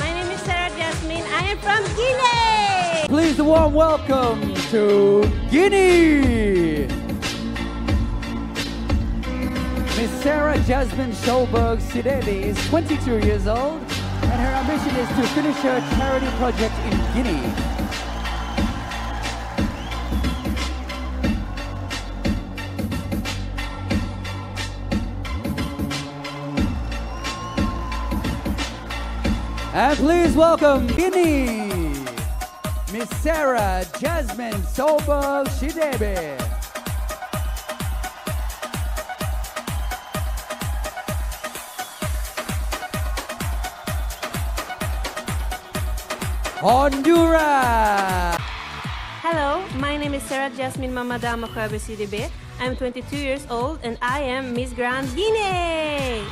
My name is Sara Jasmine. I am from Guinea. Please a warm welcome to Guinea. Miss Sara Jasmine Sjöberg Sidibe is 22 years old and her ambition is to finish her charity project in Guinea. And please welcome Guinea, Miss Sara Jasmine Sjöberg Sidibe. Honduras. Hello, my name is Sara Jasmine Kwabe Sidibe. I'm 22 years old and I am Miss Grand Guinea.